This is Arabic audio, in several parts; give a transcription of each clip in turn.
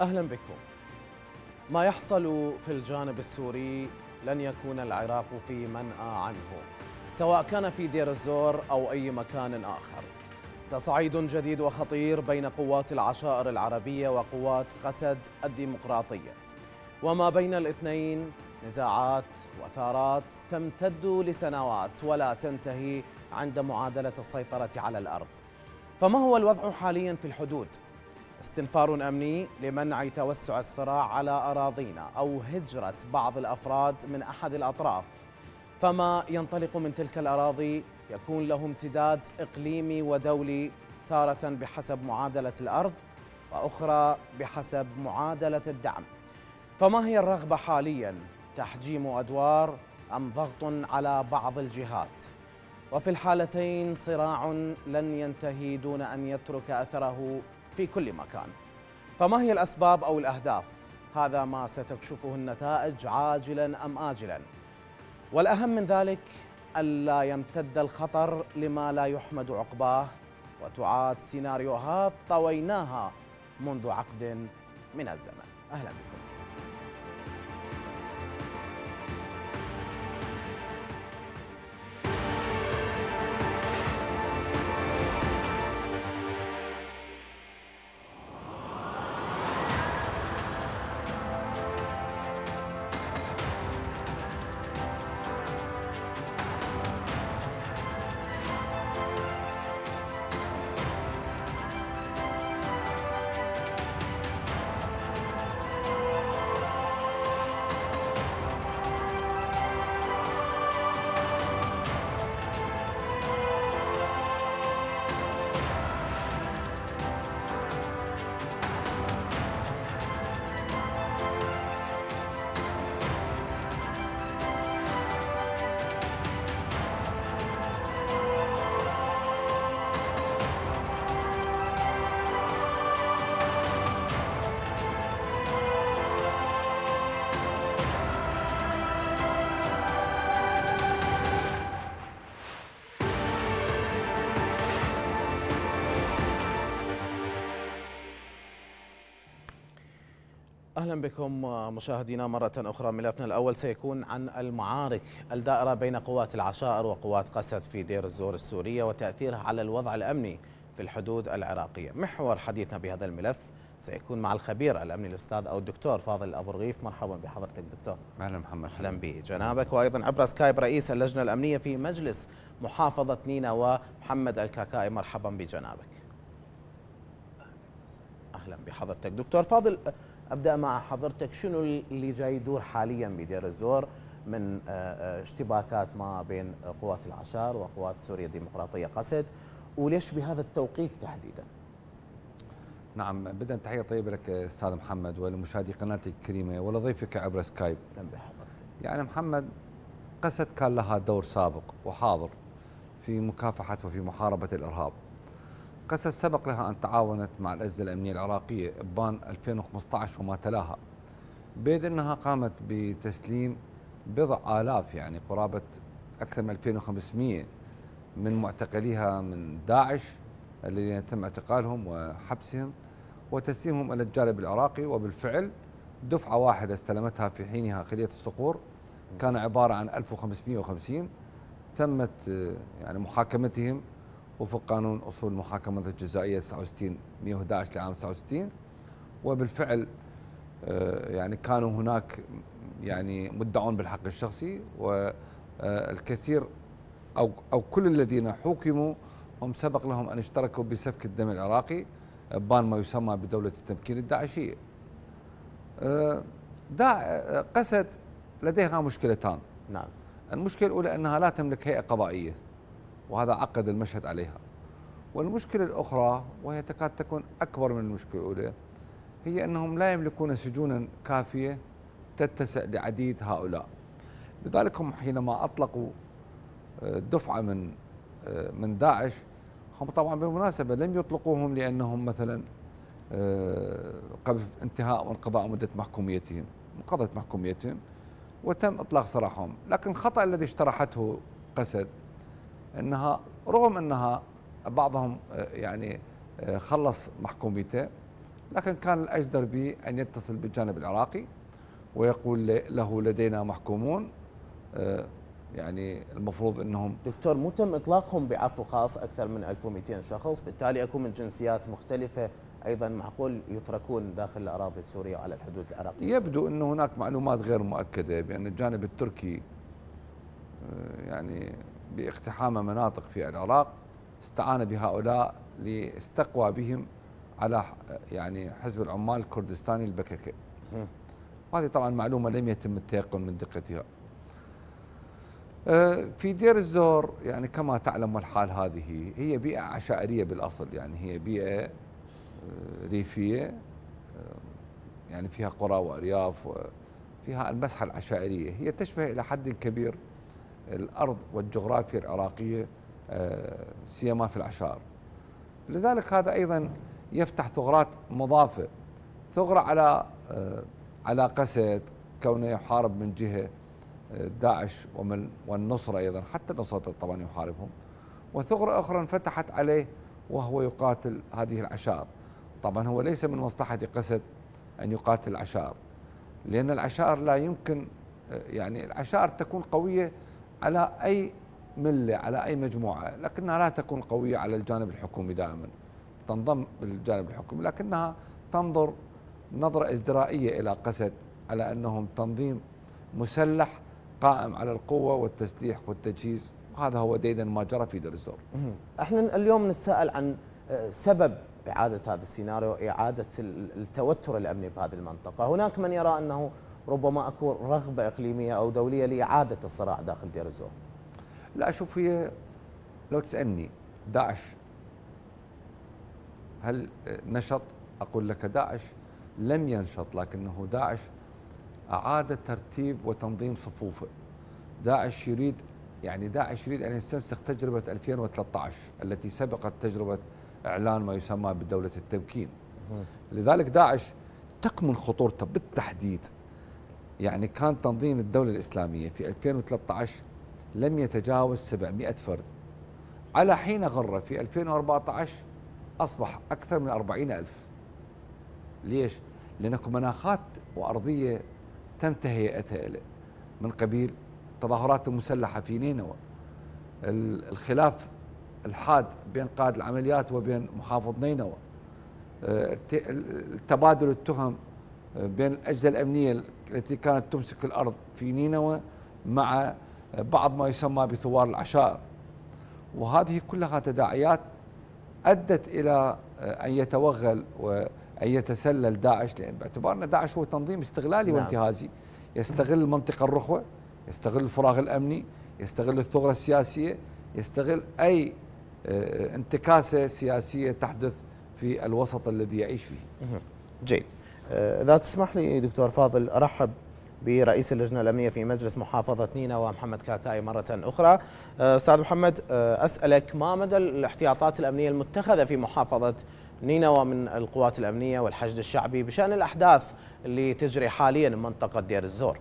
أهلا بكم. ما يحصل في الجانب السوري لن يكون العراق في منأى عنه سواء كان في دير الزور أو أي مكان آخر. تصعيد جديد وخطير بين قوات العشائر العربية وقوات قسد الديمقراطية. وما بين الاثنين نزاعات وثارات تمتد لسنوات ولا تنتهي عند معادلة السيطرة على الأرض. فما هو الوضع حاليا في الحدود؟ استنفار أمني لمنع توسع الصراع على أراضينا أو هجرة بعض الأفراد من أحد الأطراف. فما ينطلق من تلك الأراضي يكون له امتداد إقليمي ودولي تارة بحسب معادلة الأرض وأخرى بحسب معادلة الدعم. فما هي الرغبة حاليا تحجيم أدوار أم ضغط على بعض الجهات؟ وفي الحالتين صراع لن ينتهي دون أن يترك أثره في كل مكان. فما هي الأسباب أو الأهداف؟ هذا ما ستكشفه النتائج عاجلا أم آجلا. والأهم من ذلك ألا يمتد الخطر لما لا يحمد عقباه وتعاد سيناريوهات طويناها منذ عقد من الزمن. أهلا بكم. أهلا بكم مشاهدينا مرة أخرى. ملفنا الأول سيكون عن المعارك الدائرة بين قوات العشائر وقوات قسد في دير الزور السورية وتأثيرها على الوضع الأمني في الحدود العراقية. محور حديثنا بهذا الملف سيكون مع الخبير الأمني الأستاذ أو الدكتور فاضل أبو رغيف. مرحبا بحضرتك دكتور. أهلا محمد. أهلا بجنابك. وأيضا عبر سكايب رئيس اللجنة الأمنية في مجلس محافظة نينا ومحمد الكاكائي. مرحبا بجنابك. أهلا بحضرتك. دكتور فاضل أبدأ مع حضرتك شنو اللي جاي يدور حاليا بدير الزور من اشتباكات ما بين قوات العشار وقوات سوريا الديمقراطية قسد وليش بهذا التوقيت تحديدا؟ نعم بدءا تحية طيبة لك أستاذ محمد ولمشاهدي قناتك الكريمة ولضيفك عبر سكايب. يعني محمد قسد كان لها دور سابق وحاضر في مكافحة وفي محاربة الإرهاب. قسد سبق لها أن تعاونت مع الأجهزة الأمنية العراقية إبان 2015 وما تلاها. بيد أنها قامت بتسليم بضع آلاف يعني قرابة أكثر من 2500 من معتقليها من داعش الذين تم اعتقالهم وحبسهم وتسليمهم إلى الجانب العراقي. وبالفعل دفعة واحدة استلمتها في حينها خلية الصقور كان عبارة عن 1550 تمت يعني محاكمتهم وفق قانون أصول المحاكمه الجزائية 69 111 لعام 69 وبالفعل يعني كانوا هناك يعني مدعون بالحق الشخصي والكثير أو أو كل الذين حوكموا هم سبق لهم أن اشتركوا بسفك الدم العراقي بان ما يسمى بدولة التمكين الداعشية. داع قسد لديها مشكلتان. نعم. المشكلة الأولى أنها لا تملك هيئة قضائية. وهذا عقد المشهد عليها. والمشكلة الأخرى وهي تكاد تكون أكبر من المشكلة الأولى هي أنهم لا يملكون سجونا كافية تتسع لعديد هؤلاء. لذلك هم حينما أطلقوا دفعة من من داعش هم طبعا بالمناسبة لم يطلقوهم لأنهم مثلا قبل انتهاء وانقضاء مدة محكوميتهم انقضت محكوميتهم وتم إطلاق سراحهم. لكن الخطأ الذي اجترحته قسد انها رغم إنها بعضهم يعني خلص محكوميته لكن كان الأجدر به أن يتصل بالجانب العراقي ويقول له لدينا محكومون آه، يعني المفروض انهم دكتور مو تم إطلاقهم بعفو خاص أكثر من 1200 شخص؟ بالتالي أكو من جنسيات مختلفة أيضا معقول يتركون داخل الأراضي السورية على الحدود العراقية؟ يبدو انه هناك معلومات غير مؤكدة بأن الجانب التركي آه، يعني باقتحام مناطق في العراق استعان بهؤلاء لاستقوى بهم على يعني حزب العمال الكردستاني البككي. وهذه طبعا معلومة لم يتم التيقن من دقتها. آه، في دير الزور يعني كما تعلم الحال هذه هي بيئة عشائرية بالأصل يعني هي بيئة آه، ريفية آه، يعني فيها قرى وأرياف وفيها المسحة العشائرية. هي تشبه إلى حد كبير الأرض والجغرافيا العراقية سيما في العشائر لذلك هذا أيضا يفتح ثغرات مضافة. ثغرة على على قسد كونه يحارب من جهة داعش ومن والنصرة أيضا حتى النصرة طبعا يحاربهم. وثغرة أخرى انفتحت عليه وهو يقاتل هذه العشائر طبعا هو ليس من مصلحة قسد أن يقاتل العشائر لأن العشائر لا يمكن يعني العشائر تكون قوية على أي ملة على أي مجموعة لكنها لا تكون قوية على الجانب الحكومي دائما. تنضم بالجانب الحكومي لكنها تنظر نظرة إزدرائية إلى قسد على أنهم تنظيم مسلح قائم على القوة والتسليح والتجهيز وهذا هو ديدا ما جرى في دير الزور. إحنا اليوم نسأل عن آه، سبب إعادة هذا السيناريو إعادة التوتر الأمني بهذه المنطقة. هناك من يرى أنه ربما أكو رغبة إقليمية أو دولية لإعادة الصراع داخل دير الزور. لا شوف هي لو تسألني داعش هل نشط؟ أقول لك داعش لم ينشط لكنه داعش أعاد ترتيب وتنظيم صفوفه. داعش يريد يعني داعش يريد أن يستنسخ تجربة 2013 التي سبقت تجربة إعلان ما يسمى بدولة التمكين. لذلك داعش تكمن خطورته بالتحديد. يعني كان تنظيم الدولة الإسلامية في 2013 لم يتجاوز 700 فرد. على حين غرة في 2014 أصبح أكثر من 40 ألف. ليش؟ لأنكم مناخات وأرضية تم تهيئتها من قبيل التظاهرات المسلحة في نينوى. الخلاف الحاد بين قائد العمليات وبين محافظ نينوى. آه، تبادل التهم آه، بين الأجهزة الأمنية التي كانت تمسك الأرض في نينوى مع بعض ما يسمى بثوار العشائر وهذه كلها تداعيات أدت إلى آه، أن يتوغل أن يتسلل داعش لأن باعتبار أن داعش هو تنظيم استغلالي نعم. وانتهازي. يستغل المنطقة الرخوة يستغل الفراغ الأمني يستغل الثغرة السياسية يستغل أي آه، انتكاسة سياسية تحدث في الوسط الذي يعيش فيه. جيد. إذا تسمح لي دكتور فاضل أرحب برئيس اللجنة الأمنية في مجلس محافظة نينوى محمد كاكاي مرة أخرى. آه، أستاذ محمد أسألك ما مدى الاحتياطات الأمنية المتخذة في محافظة نينوى من القوات الأمنية والحشد الشعبي بشأن الأحداث اللي تجري حاليا بمنطقة دير الزور؟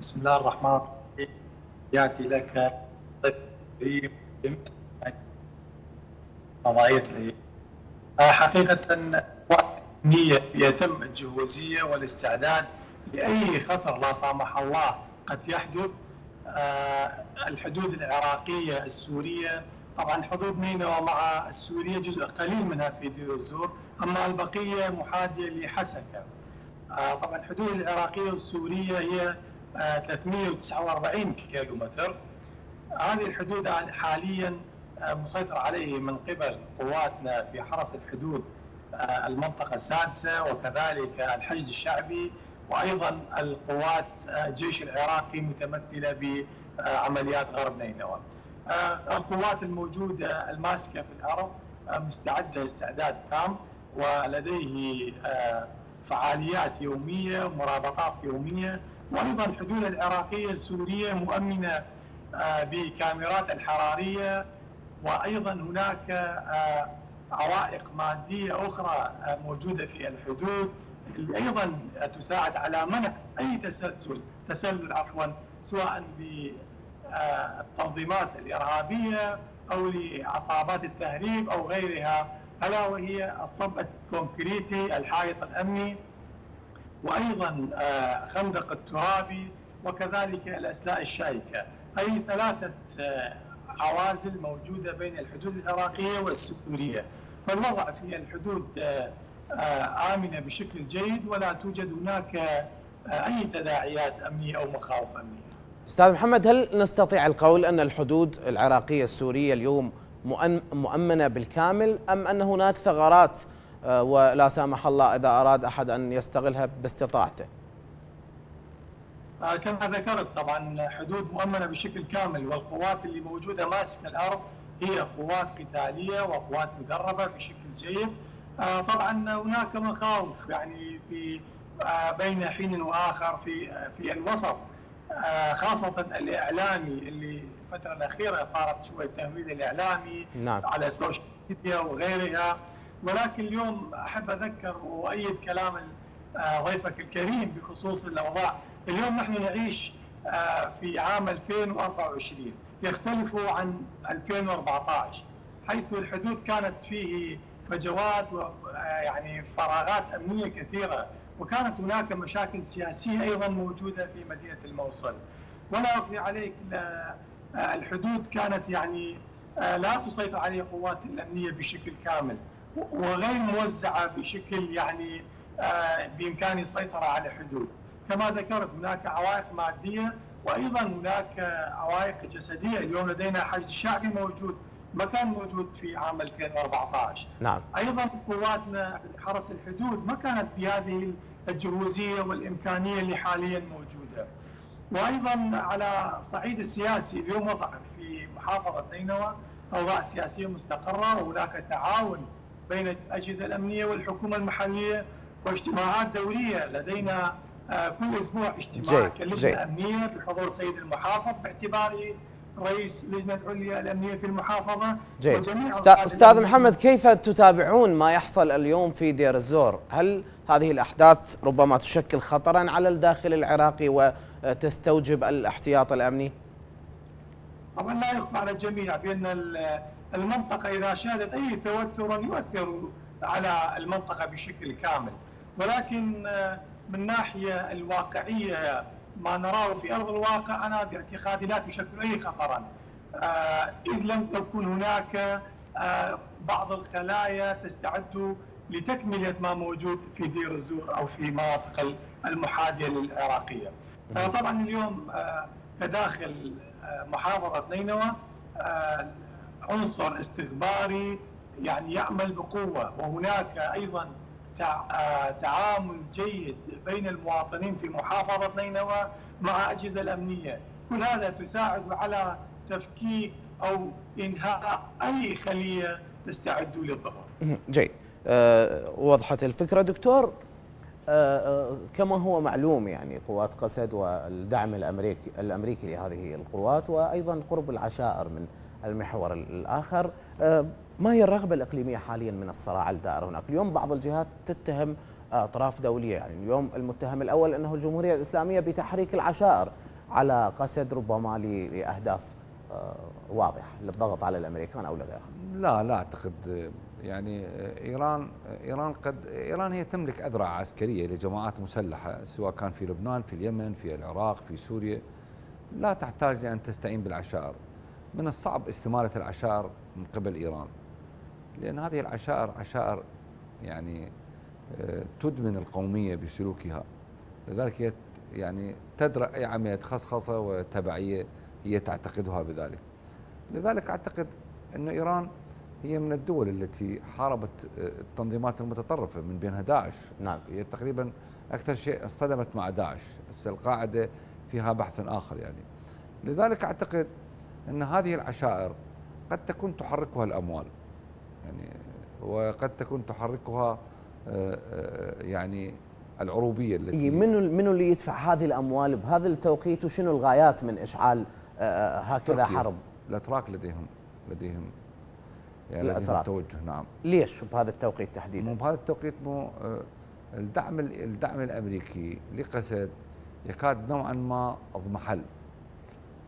بسم الله الرحمن الرحيم. يأتي لك قضايا حقيقة نية يتم الجهوزية والاستعداد لأي خطر لا سامح الله. قد يحدث آه، الحدود العراقية السورية. طبعا حدود نينوى مع السورية جزء قليل منها في دير الزور أما البقية محاذية لحسكة. آه، طبعا الحدود العراقية والسورية هي 349 آه، كيلو متر هذه الحدود حاليا مسيطر عليه من قبل قواتنا في حرس الحدود المنطقة السادسة وكذلك الحشد الشعبي وأيضا القوات الجيش العراقي متمثلة بعمليات غرب نينوى. آه، القوات الموجودة الماسكة في الأرض آه، مستعدة استعداد تام ولديه آه، فعاليات يومية مرابطات يومية وأيضا الحدود العراقية السورية مؤمنة بكاميرات الحرارية وأيضا هناك عوائق مادية أخرى موجودة في الحدود اللي أيضا تساعد على منع أي تسلسل تسلل عفوا سواء التنظيمات الإرهابية أو لعصابات التهريب أو غيرها ألا وهي الصب الكونكريتي الحائط الأمني. وأيضا آه، خندق الترابي وكذلك الأسلاء الشائكة. أي ثلاثة آه، عوازل موجودة بين الحدود العراقية والسوريه فالوضع في الحدود آمنة بشكل جيد ولا توجد هناك أي تداعيات أمنية أو مخاوف أمنية. أستاذ محمد هل نستطيع القول أن الحدود العراقية السورية اليوم مؤمنة بالكامل أم أن هناك ثغرات آه، ولا سامح الله إذا أراد أحد أن يستغلها باستطاعته؟ آه، كما ذكرت طبعا حدود مؤمنة بشكل كامل والقوات اللي موجودة ماسكة الأرض هي قوات قتالية وقوات مدربة بشكل جيد. آه، طبعا هناك مخاوف يعني في بين حين وآخر في في الوسط خاصة الإعلامي اللي الفترة الأخيرة صارت شوية التهويل الإعلامي نعم. على السوشيال ميديا وغيرها ولكن اليوم أحب أذكر وايد كلام ضيفك الكريم بخصوص الأوضاع اليوم نحن نعيش في عام 2024 يختلف عن 2014 حيث الحدود كانت فيه فجوات ويعني فراغات أمنية كثيرة وكانت هناك مشاكل سياسية أيضا موجودة في مدينة الموصل. ولا اخفي عليك الحدود كانت يعني آه، لا تسيطر عليها القوات الأمنية بشكل كامل وغير موزعة بشكل يعني آه، بإمكان السيطرة على الحدود. كما ذكرت هناك عوائق مادية وأيضا هناك عوائق جسدية. اليوم لدينا حشد شعبي موجود ما كان موجود في عام 2014 نعم. أيضا قواتنا حرس الحدود ما كانت بهذه الجهوزية والإمكانية اللي حاليا موجودة. وأيضا على صعيد السياسي اليوم وضع في محافظة نينوى أوضاع سياسية مستقرة وهناك تعاون بين الأجهزة الأمنية والحكومة المحلية واجتماعات دورية لدينا كل أسبوع اجتماع كلجنة أمنية بحضور سيد المحافظ باعتباره رئيس لجنة العليا الأمنية في المحافظة. جيد. أستاذ محمد كيف تتابعون ما يحصل اليوم في دير الزور؟ هل هذه الأحداث ربما تشكل خطرا على الداخل العراقي وتستوجب الاحتياط الأمني؟ طبعا لا يخفى على الجميع بأن المنطقة إذا شهدت أي توتر يؤثر على المنطقة بشكل كامل. ولكن من ناحية الواقعية ما نراه في أرض الواقع أنا باعتقادي لا تشكل أي خطرا آه، إذ لم تكن هناك آه، بعض الخلايا تستعد لتكملة ما موجود في دير الزور أو في مناطق المحاذية للعراقية. آه، طبعا اليوم كداخل محافظة نينوى عنصر استخباري يعني يعمل بقوة وهناك أيضا تعامل جيد بين المواطنين في محافظة نينوى مع أجهزة الأمنية. كل هذا تساعد على تفكيك أو إنهاء أي خلية تستعد للضرر جيد. أه وضحت الفكرة دكتور. أه, أه، كما هو معلوم يعني قوات قسد والدعم الامريكي الأمريكي لهذه القوات وأيضا قرب العشائر من المحور الآخر. أه ما هي الرغبة الإقليمية حاليا من الصراع الدائر هناك؟ اليوم بعض الجهات تتهم أطراف دولية. يعني اليوم المتهم الأول أنه الجمهورية الإسلامية بتحريك العشائر على قسد ربما لأهداف آه، واضحة للضغط على الأمريكان أو لغيرهم. لا لا أعتقد يعني إيران إيران قد إيران هي تملك أذرع عسكرية لجماعات مسلحة سواء كان في لبنان في اليمن في العراق في سوريا. لا تحتاج لأن تستعين بالعشائر. من الصعب استمارة العشائر من قبل إيران. لأن هذه العشائر عشائر يعني آه، تدمن القومية بسلوكها. لذلك هي يعني تدرأ أي عملية خصخصة وتبعية هي تعتقدها بذلك. لذلك أعتقد أن إيران هي من الدول التي حاربت آه، التنظيمات المتطرفة من بينها داعش. نعم. هي تقريبا أكثر شيء اصطدمت مع داعش. القاعدة فيها بحث آخر يعني. لذلك أعتقد أن هذه العشائر قد تكون تحركها الأموال. يعني وقد تكون تحركها آه، آه، يعني العروبية التي منو منو اللي يدفع هذه الأموال بهذا التوقيت؟ وشنو الغايات من إشعال آه، هكذا حرب؟ الأتراك لديهم لديهم يعني الأتراك. توجه نعم. ليش بهذا التوقيت تحديدا؟ مو بهذا التوقيت مو الدعم الدعم الأمريكي لقسد يكاد نوعا ما أضمحل.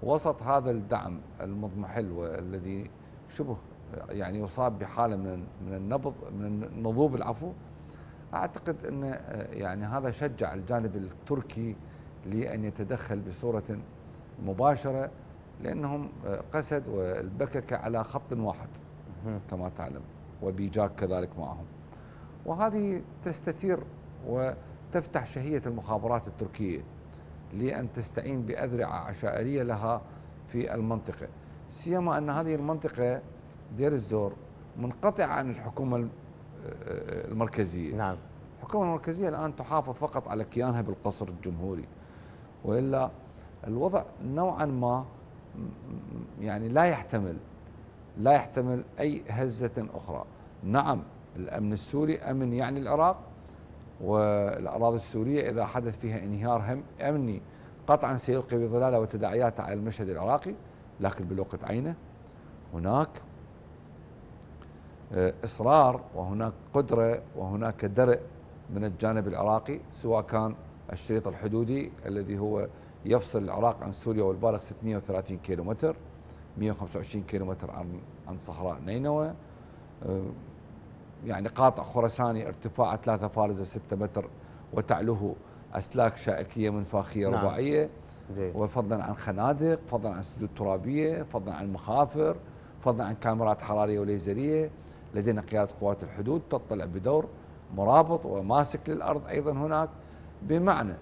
وسط هذا الدعم المضمحل والذي شبه يعني يصاب بحالة من من النبض من النضوب العفو. أعتقد إن يعني هذا شجع الجانب التركي لأن يتدخل بصورة مباشرة لأنهم قسد والبككه على خط واحد كما تعلم وبيجاك كذلك معهم. وهذه تستثير وتفتح شهية المخابرات التركية لأن تستعين بأذرعة عشائرية لها في المنطقة. سيما أن هذه المنطقة دير الزور منقطعه عن الحكومة المركزية. نعم. الحكومة المركزية الآن تحافظ فقط على كيانها بالقصر الجمهوري وإلا الوضع نوعا ما يعني لا يحتمل لا يحتمل أي هزة أخرى. نعم الأمن السوري أمن يعني العراق والأراضي السورية إذا حدث فيها انهيار هم أمني قطعا سيلقي بظلالة وتداعياته على المشهد العراقي لكن بالوقت عينه هناك إصرار وهناك قدرة وهناك درء من الجانب العراقي سواء كان الشريط الحدودي الذي هو يفصل العراق عن سوريا والبالغ 630 كيلو متر 125 كيلو متر عن عن صحراء نينوى آه، يعني قاطع خرساني ارتفاعه 3 فارزه 6 متر وتعلوه أسلاك شائكية منفاخية نعم. رباعية جيد. وفضلا عن خنادق فضلا عن سدود ترابية فضلا عن مخافر فضلا عن كاميرات حرارية وليزرية لدينا قيادة قوات الحدود تطلع بدور مرابط وماسك للأرض أيضا هناك بمعنى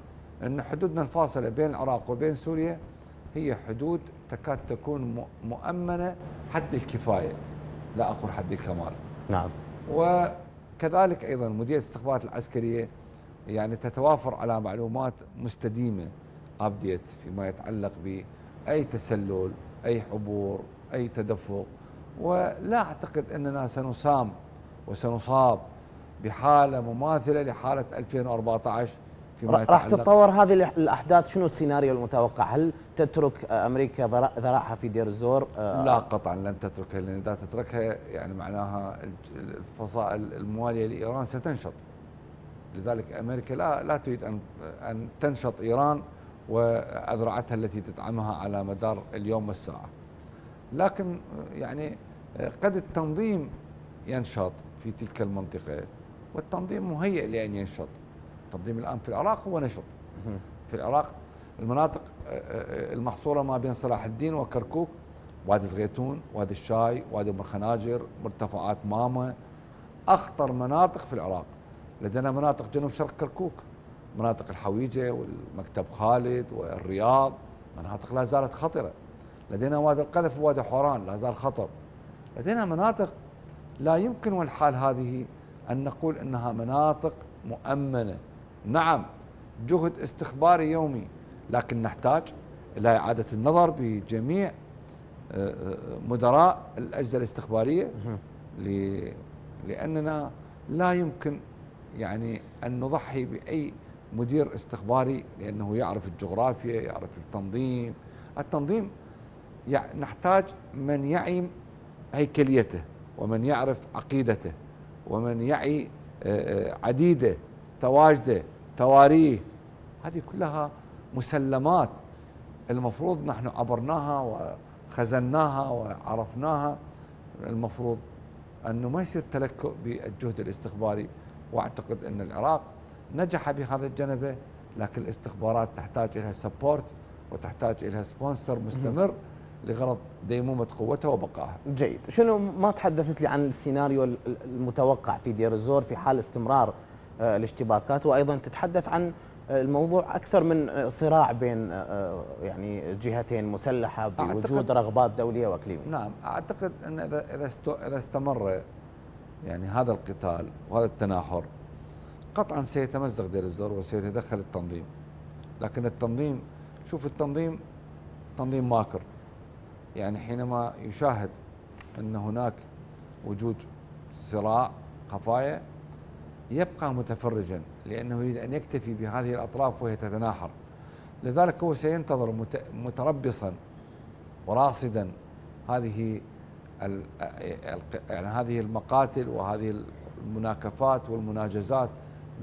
أن حدودنا الفاصلة بين العراق وبين سوريا هي حدود تكاد تكون مؤمنة حد الكفاية. لا أقول حد الكمال. نعم. وكذلك أيضا مديرية الاستخبارات العسكرية يعني تتوافر على معلومات مستديمة ابديت فيما يتعلق بأي تسلل أي عبور أي تدفق. ولا أعتقد أننا سنسام وسنصاب بحالة مماثلة لحالة 2014 فيما راح تتطور هذه الأحداث شنو السيناريو المتوقع؟ هل تترك أمريكا ذراعها في دير الزور؟ آه، لا قطعا لن تتركها لأن إذا تتركها يعني معناها الفصائل الموالية لإيران ستنشط. لذلك أمريكا لا لا تريد ان أن تنشط إيران وأذرعتها التي تدعمها على مدار اليوم والساعة. لكن يعني قد التنظيم ينشط في تلك المنطقة والتنظيم مهيئ لأن ينشط. التنظيم الآن في العراق هو نشط. في العراق المناطق المحصورة ما بين صلاح الدين وكركوك وادي زغيتون، وادي الشاي، وادي أم الخناجر، مرتفعات ماما أخطر مناطق في العراق. لدينا مناطق جنوب شرق كركوك مناطق الحويجة والمكتب خالد والرياض مناطق لا زالت خطرة لدينا وادي القلف ووادي حوران لا زال خطر. لدينا مناطق لا يمكن والحال هذه أن نقول أنها مناطق مؤمنة. نعم جهد استخباري يومي لكن نحتاج إلى إعادة النظر بجميع آه، آه، مدراء الأجهزة الاستخبارية. لأننا لا يمكن يعني أن نضحي بأي مدير استخباري لأنه يعرف الجغرافيا يعرف التنظيم. التنظيم نحتاج من يعي هيكليته ومن يعرف عقيدته ومن يعي آه، آه، عديده تواجده تواريه. هذه كلها مسلمات المفروض نحن عبرناها وخزنّاها وعرفناها. المفروض أنه ما يصير تلكؤ بالجهد الاستخباري. وأعتقد أن العراق نجح بهذا الجنبة لكن الاستخبارات تحتاج إلى support وتحتاج إلى sponsor مستمر. لغرض ديمومة قوتها وبقائها. جيد، شنو ما تحدثت لي عن السيناريو المتوقع في دير الزور في حال استمرار آه، الاشتباكات وأيضا تتحدث عن الموضوع أكثر من آه، صراع بين آه، يعني جهتين مسلحة بوجود رغبات دولية وأقليمية. نعم، أعتقد أن إذا إذا استمر يعني هذا القتال وهذا التناحر قطعا سيتمزق دير الزور وسيتدخل التنظيم لكن التنظيم شوف التنظيم تنظيم ماكر يعني حينما يشاهد أن هناك وجود صراع خفايا يبقى متفرجا لأنه يريد أن يكتفي بهذه الأطراف وهي تتناحر. لذلك هو سينتظر متربصا وراصدا هذه يعني هذه المقاتل وهذه المناكفات والمناجزات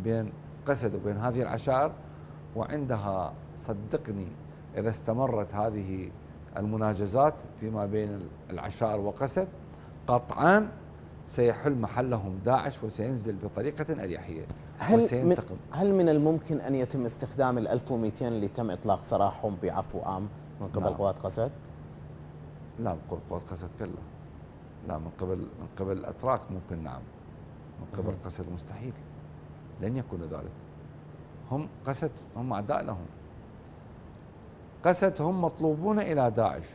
بين قسد وبين هذه العشائر وعندها صدقني إذا استمرت هذه المناجزات فيما بين العشائر وقسد قطعا سيحل محلهم داعش وسينزل بطريقة أريحية هل من, وسينتقم. هل من الممكن أن يتم استخدام ال 1200 اللي تم إطلاق سراحهم بعفو عام من قبل نعم. قوات قسد؟ لا من قبل قوات قسد كلها لا من قبل من قبل الأتراك ممكن نعم. من قبل قسد مستحيل. لن يكون ذلك. هم قسد هم أعداء لهم. قسد هم مطلوبون إلى داعش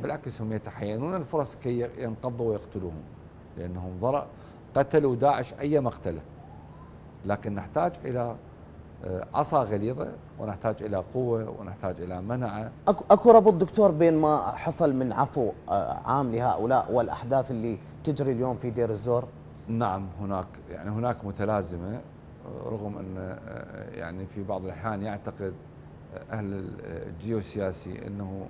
بالعكس هم يتحينون الفرص كي ينقضوا ويقتلوهم لأنهم ضرأ قتلوا داعش أي مقتلة لكن نحتاج إلى آه، عصا غليظة ونحتاج إلى قوة ونحتاج إلى منعة أكو, أكو ربط دكتور بين ما حصل من عفو آه، عام لهؤلاء والأحداث اللي تجري اليوم في دير الزور؟ نعم هناك يعني هناك متلازمة آه، رغم أن يعني في بعض الأحيان يعتقد أهل الجيوسياسي أنه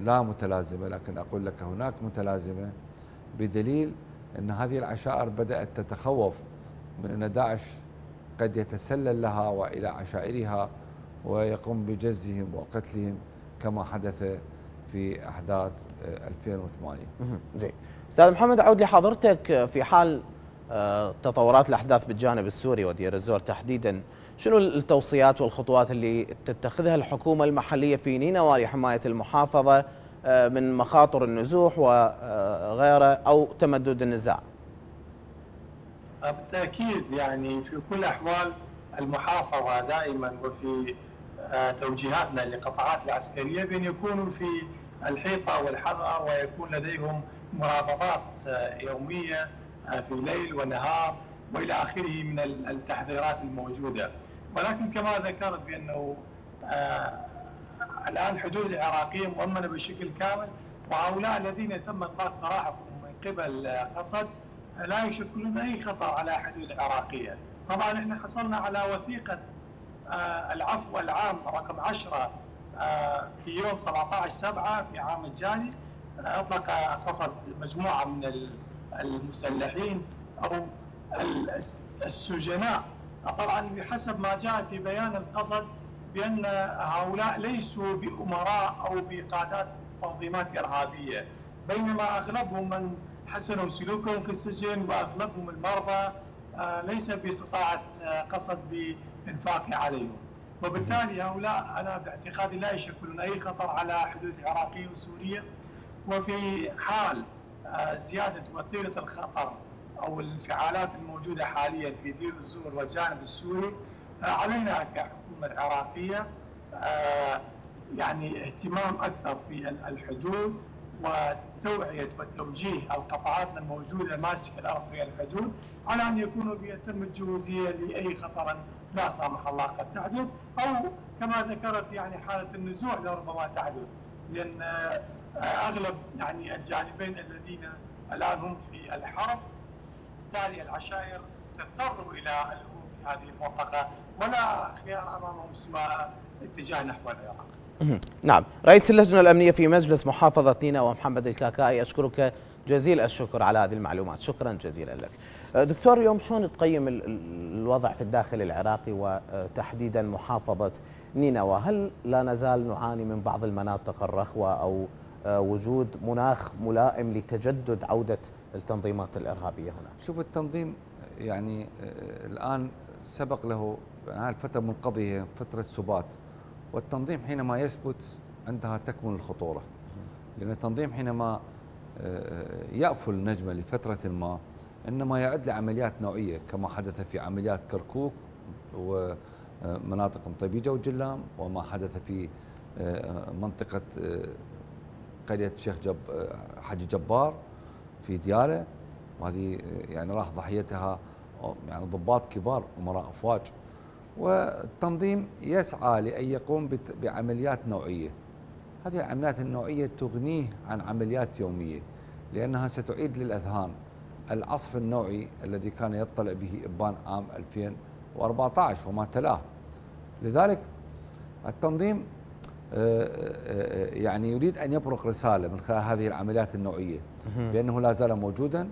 لا متلازمة لكن أقول لك هناك متلازمة بدليل أن هذه العشائر بدأت تتخوف من أن داعش قد يتسلل لها وإلى عشائرها ويقوم بجزهم وقتلهم كما حدث في أحداث 2008 جيد أستاذ محمد أعود لحضرتك في حال آه، تطورات الأحداث بالجانب السوري ودير الزور تحديدا شنو التوصيات والخطوات اللي تتخذها الحكومة المحلية في نينوى لحماية المحافظة آه، من مخاطر النزوح وغيره أو تمدد النزاع؟ بالتأكيد يعني في كل الأحوال المحافظة دائما وفي آه، توجيهاتنا للقطاعات العسكرية بأن يكونوا في الحيطة والحذر ويكون لديهم مرابطات آه، يومية في الليل ونهار وإلى آخره من التحذيرات الموجودة ولكن كما ذكرت بأنه آه الآن حدود العراقيه مؤمنه بشكل كامل وهؤلاء الذين تم إطلاق سراحهم من قبل قصد لا يشكلون أي خطر على حدود العراقية. طبعا إحنا حصلنا على وثيقة آه العفو العام رقم 10 آه في يوم 17 7 في عام الجاري آه، أطلق قصد مجموعة من المسلحين أو السجناء. طبعا بحسب ما جاء في بيان القصد بأن هؤلاء ليسوا بأمراء أو بقادات تنظيمات إرهابية. بينما أغلبهم من حسنوا سلوكهم في السجن وأغلبهم المرضى آه، ليس باستطاعة آه، قصد بإنفاق عليهم. وبالتالي هؤلاء أنا باعتقادي لا يشكلون أي خطر على حدود العراقية وسوريا وفي حال آه، زيادة وتيرة الخطر أو الانفعالات الموجودة حاليا في دير الزور والجانب السوري علينا كحكومة العراقيه آه، يعني اهتمام أكثر في الحدود وتوعية وتوجيه القطاعات الموجودة ماسكه الأرض في الحدود على أن يكونوا بيتم الجهوزيه لأي خطر لا سامح الله قد تحدث أو كما ذكرت يعني حالة النزوع لربما تحدث لأن آه، أغلب يعني الجانبين الذين الآن هم في الحرب بالتالي العشائر تضطر إلى الهروب في هذه المنطقة ولا خيار امامهم سوى الاتجاه نحو العراق. نعم، رئيس اللجنة الأمنية في مجلس محافظة نينوى ومحمد الكاكائي أشكرك جزيل الشكر على هذه المعلومات، شكرا جزيلا لك. دكتور اليوم شلون تقيم الوضع في الداخل العراقي وتحديدا محافظة نينوى؟ هل لا نزال نعاني من بعض المناطق الرخوة أو وجود مناخ ملائم لتجدد عودة التنظيمات الإرهابية هنا؟ شوف التنظيم يعني آه، الآن سبق له هذه الفترة المنقضيه فترة سبات والتنظيم حينما يثبت عندها تكمن الخطورة. لأن التنظيم حينما آه، يأفل نجمة لفترة ما إنما يعد لعمليات نوعية كما حدث في عمليات كركوك ومناطق مطيبيجه وجلام وما حدث في آه، منطقة قريه الشيخ جب حجي جبار في دياله وهذه يعني راح ضحيتها يعني ضباط كبار أمراء أفواج. والتنظيم يسعى لأن يقوم بعمليات نوعية. هذه العمليات النوعية تغنيه عن عمليات يومية لأنها ستعيد للأذهان العصف النوعي الذي كان يطلع به إبان عام 2014 وما تلاه. لذلك التنظيم يعني يريد أن يبرق رسالة من خلال هذه العمليات النوعية بأنه لا زال موجودا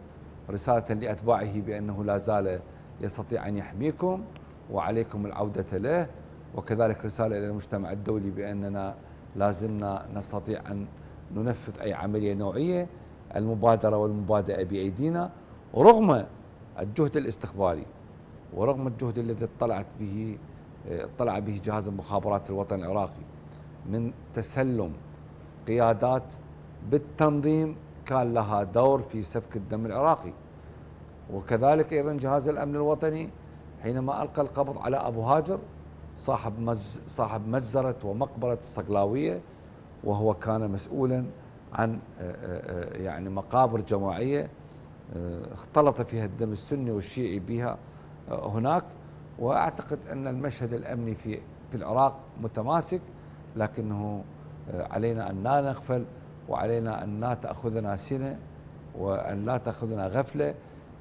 رسالة لأتباعه بأنه لا زال يستطيع أن يحميكم وعليكم العودة له وكذلك رسالة إلى المجتمع الدولي بأننا لازلنا نستطيع أن ننفذ أي عملية نوعية المبادرة والمبادئة بأيدينا رغم الجهد الاستخباري ورغم الجهد الذي اطلعت به اطلع به جهاز المخابرات الوطني العراقي. من تسلم قيادات بالتنظيم كان لها دور في سفك الدم العراقي. وكذلك أيضا جهاز الأمن الوطني حينما ألقى القبض على أبو هاجر صاحب مجز صاحب مجزرة ومقبرة الصقلاوية وهو كان مسؤولا عن آه، آه، آه، يعني مقابر جماعية اختلط فيها الدم السني والشيعي بها هناك. وأعتقد أن المشهد الأمني في في العراق متماسك. لكنه علينا أن لا نغفل وعلينا أن لا تأخذنا سنة وأن لا تأخذنا غفلة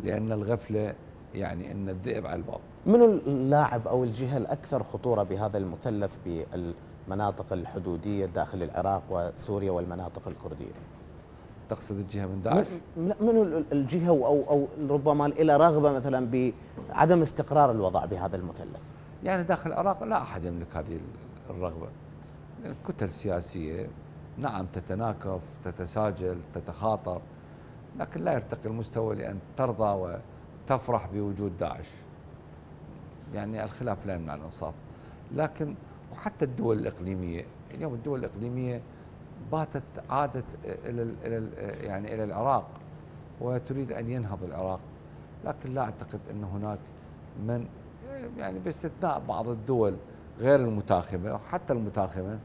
لأن الغفلة يعني إن الذئب على الباب. من اللاعب أو الجهة الأكثر خطورة بهذا المثلث بالمناطق الحدودية داخل العراق وسوريا والمناطق الكردية؟ تقصد الجهة من داعش؟ من الجهة أو أو ربما إلى رغبة مثلا بعدم استقرار الوضع بهذا المثلث. يعني داخل العراق لا أحد يملك هذه الرغبة. الكتل السياسية نعم تتناكف، تتساجل، تتخاطر لكن لا يرتقي المستوى لأن ترضى وتفرح بوجود داعش. يعني الخلاف لا يمنع الإنصاف. لكن وحتى الدول الإقليمية، اليوم الدول الإقليمية باتت عادت إلى إلى يعني إلى العراق وتريد أن ينهض العراق لكن لا أعتقد أن هناك من يعني باستثناء بعض الدول غير المتاخمة وحتى المتاخمة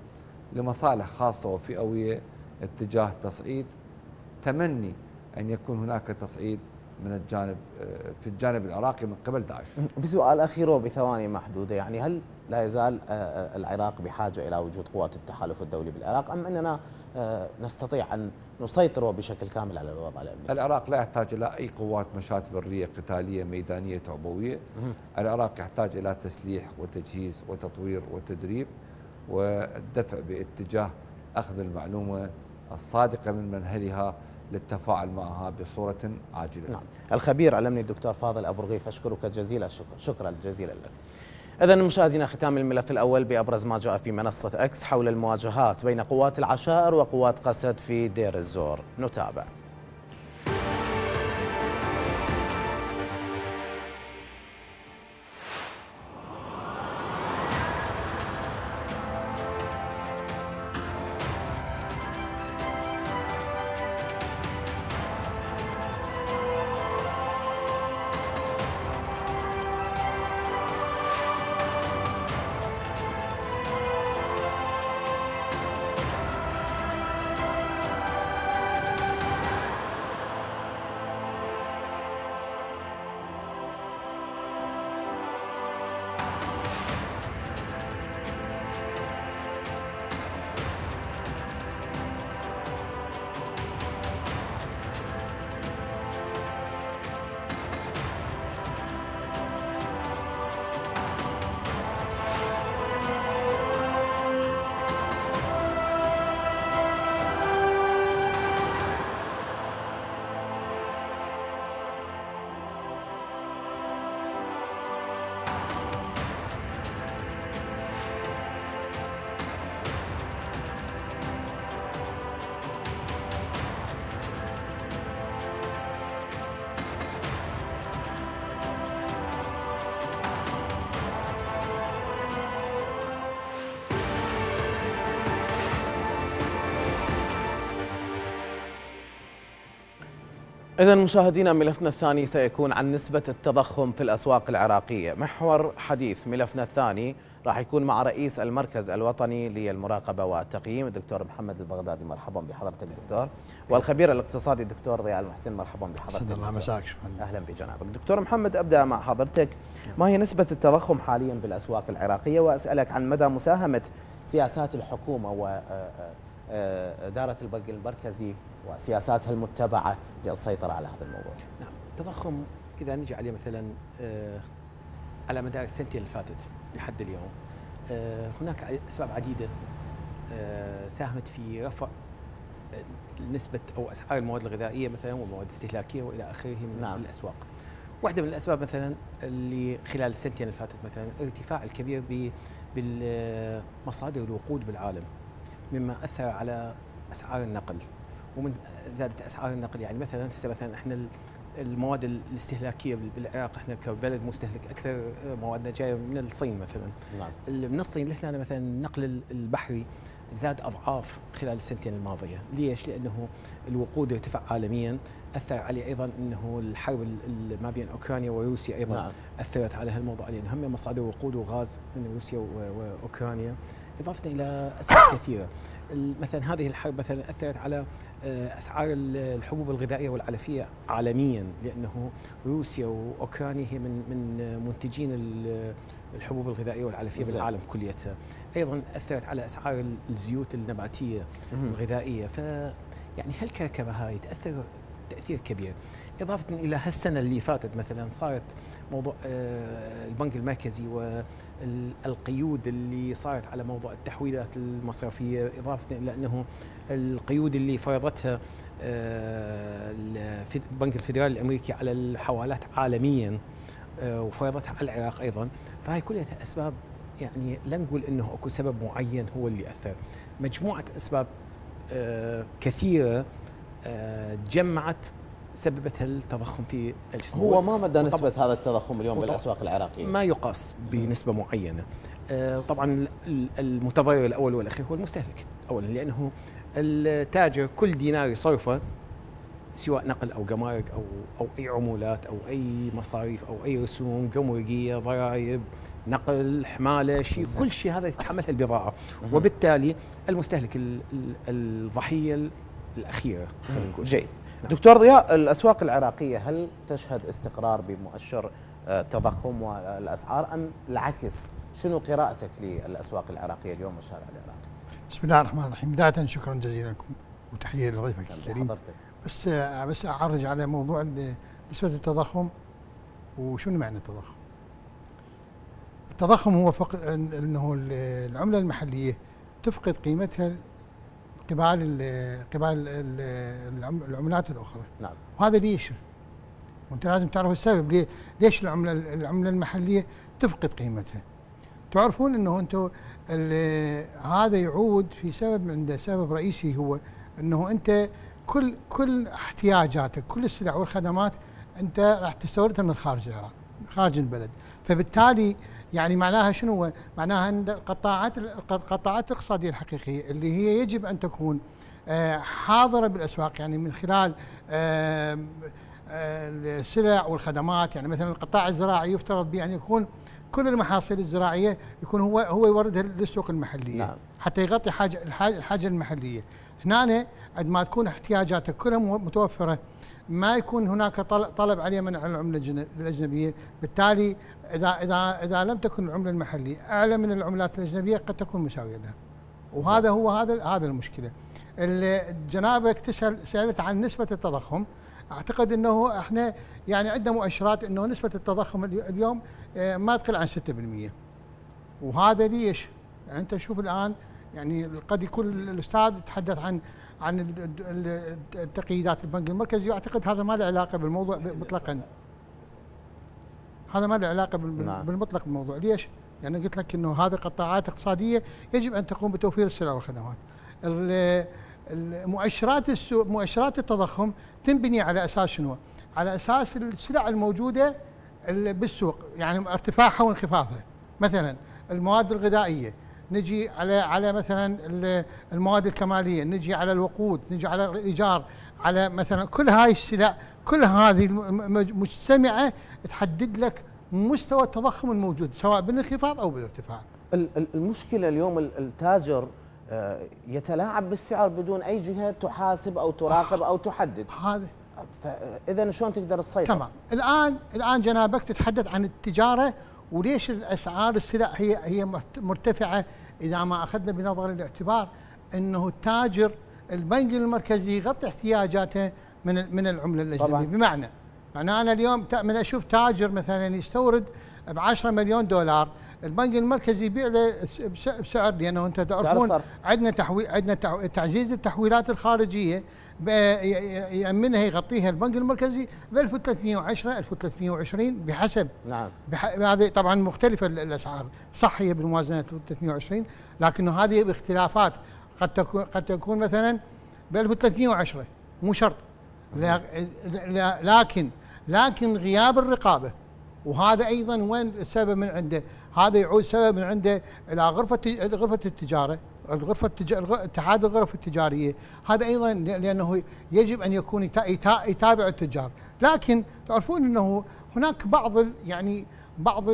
لمصالح خاصة وفئوية اتجاه تصعيد تمني أن يكون هناك تصعيد من الجانب في الجانب العراقي من قبل داعش. بسؤال أخير وبثواني محدودة يعني هل لا يزال آه، آه، العراق بحاجة إلى وجود قوات التحالف الدولي بالعراق أم أننا آه، نستطيع أن نسيطر بشكل كامل على الوضع الأمني؟ العراق لا يحتاج إلى أي قوات مشاة برية قتالية ميدانية تعبويه. العراق يحتاج إلى تسليح وتجهيز وتطوير وتدريب والدفع باتجاه أخذ المعلومة الصادقة من منهلها للتفاعل معها بصورة عاجلة. نعم. الخبير علمني الدكتور فاضل أبو رغيف أشكرك جزيل الشكر شكرا جزيلا لك. إذا مشاهدينا ختام الملف الأول بأبرز ما جاء في منصة أكس حول المواجهات بين قوات العشائر وقوات قسد في دير الزور. نتابع. إذا مشاهدينا ملفنا الثاني سيكون عن نسبة التضخم في الأسواق العراقية. محور حديث ملفنا الثاني راح يكون مع رئيس المركز الوطني للمراقبة والتقييم الدكتور محمد البغدادي. مرحبا بحضرتك دكتور. والخبير الاقتصادي الدكتور ضياء المحسن مرحبا بحضرتك الله مساك أهلا بجنابك. دكتور محمد أبدأ مع حضرتك. ما هي نسبة التضخم حاليا بالأسواق العراقية؟ وأسألك عن مدى مساهمة سياسات الحكومة و إدارة البنك المركزي وسياساتها المتبعة للسيطرة على هذا الموضوع. نعم التضخم إذا نجي عليه مثلا آه، على مدار السنتين اللي فاتت لحد اليوم آه، هناك أسباب عديدة آه، ساهمت في رفع نسبة أو أسعار المواد الغذائية مثلا والمواد الاستهلاكية وإلى آخره من نعم. الأسواق. واحدة من الأسباب مثلا اللي خلال السنتين اللي فاتت مثلا ارتفاع الكبير بالمصادر الوقود بالعالم. مما أثر على أسعار النقل ومن زادت أسعار النقل يعني مثلا هسه مثلا إحنا المواد الاستهلاكية بالعراق إحنا كبلد مستهلك أكثر موادنا جاية من الصين مثلا نعم. من الصين لهنا مثلا النقل البحري زاد أضعاف خلال السنتين الماضية، ليش؟ لأنه الوقود ارتفع عالميا، أثر عليه أيضا إنه الحرب ما بين أوكرانيا وروسيا أيضا نعم. أثرت على هالموضوع لأن هم مصادر وقود وغاز من روسيا وأوكرانيا، إضافة إلى اسباب كثيرة. مثلا هذه الحرب مثلا أثرت على آه، أسعار الحبوب الغذائية والعلفية عالميا لأنه روسيا وأوكرانيا هي من من منتجين الحبوب الغذائية والعلفية بالزي. بالعالم كليتها أيضا أثرت على أسعار الزيوت النباتية الغذائية ف يعني هالكركبه هاي تاثر تأثير كبير. إضافة إلى هالسنة اللي فاتت مثلا صارت موضوع آه، البنك المركزي والقيود اللي صارت على موضوع التحويلات المصرفية إضافة إلى أنه القيود اللي فرضتها آه، البنك الفدرالي الأمريكي على الحوالات عالميا آه، وفرضتها على العراق أيضا. فهي كلها أسباب يعني لا نقول أنه أكو سبب معين هو اللي أثر. مجموعة أسباب كثيرة جمعت سببت التضخم في الجسم. هو ما مدى نسبة هذا التضخم اليوم بالأسواق العراقية؟ ما يقاس بنسبة معينة. آه، طبعا المتضرر الأول والأخير هو المستهلك أولا لأنه التاجر كل دينار يصرفه سواء نقل أو جمارك أو أو أي عمولات أو أي مصاريف أو أي رسوم جمركية ضرائب نقل حمالة شيء كل شيء هذا يتحملها البضاعة. وبالتالي المستهلك الضحيه الأخيرة خلينا نقول جيد دكتور ضياء الأسواق العراقية هل تشهد استقرار بمؤشر التضخم آه، والاسعار أم العكس؟ شنو قراءتك للأسواق العراقية اليوم والشارع العراقي؟ بسم الله الرحمن الرحيم، بداية شكرا جزيلا لكم وتحية لضيفك الكريم. حضرتك. بس آه، بس أعرج على موضوع نسبه التضخم وشنو معنى التضخم؟ التضخم هو فقط إنه العملة المحلية تفقد قيمتها قبال قبال العملات الأخرى. نعم. وهذا ليش؟ وأنت لازم تعرف السبب. ليه ليش العملة العملة المحلية تفقد قيمتها؟ تعرفون إنه أنتم هذا يعود في سبب عنده سبب رئيسي هو إنه أنت كل كل احتياجاتك كل السلع والخدمات أنت راح تستوردها من خارج العراق. خارج البلد. فبالتالي يعني معناها شنو؟ معناها أن القطاعات القطاعات الاقتصادية الحقيقية اللي هي يجب أن تكون آه، حاضرة بالأسواق يعني من خلال آه، السلع والخدمات. يعني مثلا القطاع الزراعي يفترض به ان يكون كل المحاصيل الزراعية يكون هو هو يوردها للسوق المحلية نعم. حتى يغطي حاجة الحاجة المحلية. هنا عندما تكون احتياجاتك كلها متوفرة. ما يكون هناك طلب عليه من العملة الأجنبية. بالتالي اذا اذا إذا لم تكن العملة المحلية أعلى من العملات الأجنبية قد تكون مساوية لها. وهذا هو هذا هذا المشكلة. جنابك تسال سألت عن نسبة التضخم. أعتقد إنه إحنا يعني عندنا مؤشرات إنه نسبة التضخم اليوم آه، ما تقل عن 6% وهذا ليش؟ يعني أنت شوف الآن يعني قد يكون الأستاذ يتحدث عن عن التقييدات البنك المركزي وأعتقد هذا ما له علاقة بالموضوع مطلقا هذا ما له علاقة نعم. بالمطلق بالموضوع ليش؟ يعني قلت لك إنه هذه قطاعات اقتصادية يجب أن تقوم بتوفير السلع والخدمات. المؤشرات السوق مؤشرات التضخم تنبني على أساس شنو؟ على أساس السلع الموجودة بالسوق يعني ارتفاعها وانخفاضها. مثلا المواد الغذائية نجي على على مثلا المواد الكمالية، نجي على الوقود، نجي على الإيجار، على مثلا كل هاي السلع كل هذه مجتمعة تحدد لك مستوى التضخم الموجود سواء بالانخفاض أو بالارتفاع. المشكلة اليوم التاجر آه، يتلاعب بالسعر بدون أي جهة تحاسب أو تراقب أو تحدد. هذا فإذا شلون تقدر تسيطر؟ تمام، الان الآن جنابك تتحدث عن التجارة وليش الأسعار السلع هي هي مرتفعة؟ إذا ما أخذنا بنظر الاعتبار إنه التاجر البنك المركزي يغطي احتياجاته من من العملة الأجنبية. بمعنى معناه أنا اليوم من أشوف تاجر مثلا يستورد ب 10 مليون دولار البنك المركزي يبيع له بسعر لأنه أنت تعرفون عندنا تحويل عندنا تعزيز التحويلات الخارجية يأمنها يغطيها البنك المركزي ب 1310 1320 بحسب. نعم. هذه طبعا مختلفة الأسعار. صح هي بالموازنة 320 لكنه هذه باختلافات. قد تكون قد تكون مثلا ب 1310 مو شرط. لكن لكن غياب الرقابة وهذا أيضا وين السبب من عنده؟ هذا يعود سبب من عنده إلى غرفه غرفة التجارة الغرفة اتحاد الغرف التجارية. هذا أيضا لأنه يجب أن يكون يتابع التجار. لكن تعرفون أنه هناك بعض يعني بعض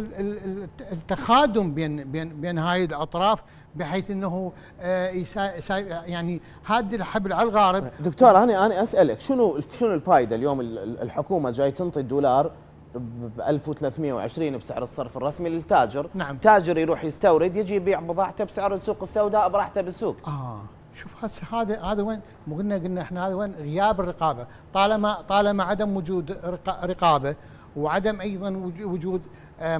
التخادم بين بين بين هاي الأطراف بحيث أنه آه، يعني هاد الحبل على الغارب. دكتور أنا أنا أسألك شنو شنو الفائده اليوم الحكومة جاي تنطي الدولار ب 1320 بسعر الصرف الرسمي للتاجر. نعم. تاجر يروح يستورد يجي يبيع بضاعته بسعر السوق السوداء براحته بالسوق. آه. شوف هذا هذا وين؟ مو قلنا قلنا إحنا هذا وين؟ غياب الرقابة. طالما طالما عدم وجود رقابة وعدم أيضا وجود آه،